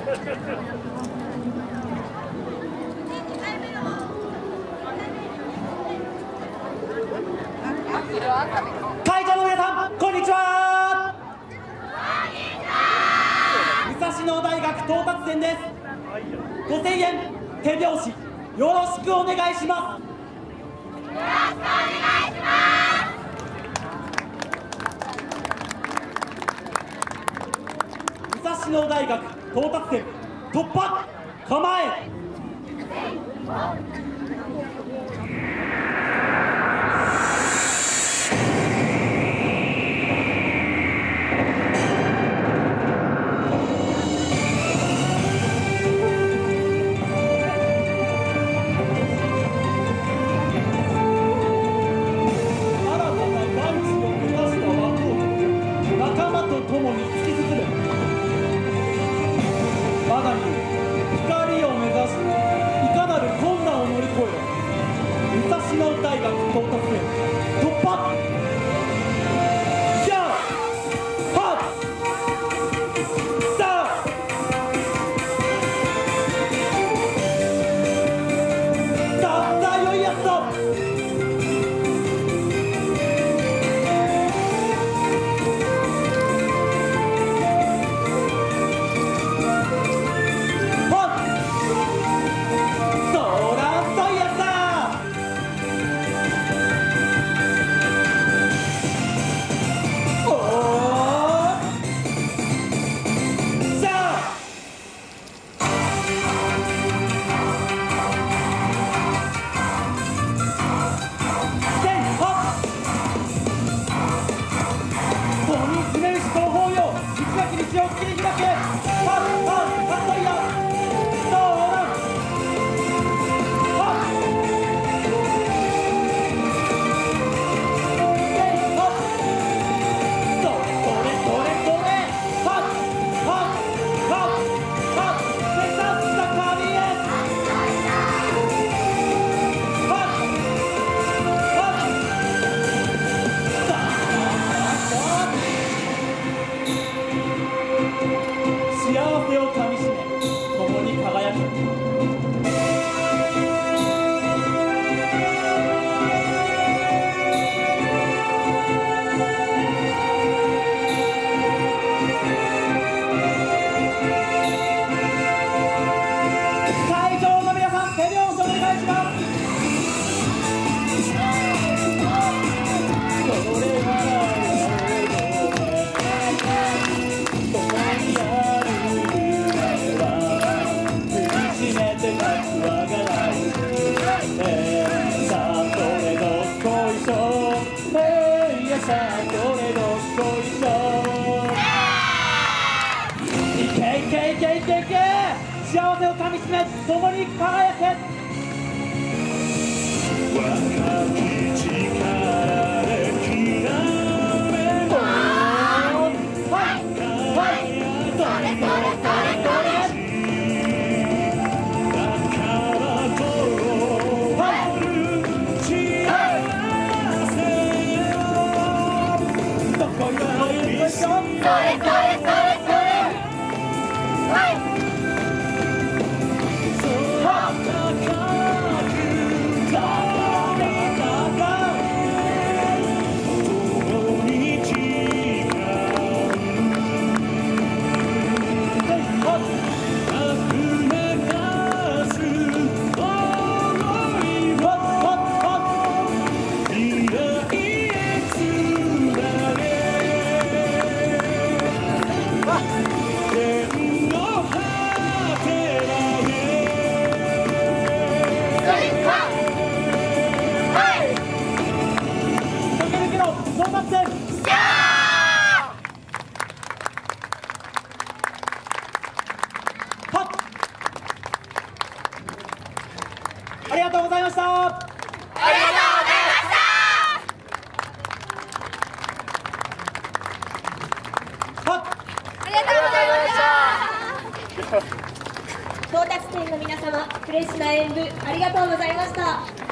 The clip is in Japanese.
会場の皆さんこんにちは。武蔵野大学到達点です。5000円手拍子よろしくお願いします。よろしくお願いします野大学到達点突破構え幸せをかみしめ共に輝け。Sorry, sorry. ありがとうございました。ありがとうございました。ありがとうございました。到達点の皆様、フレッシュな演舞ありがとうございました。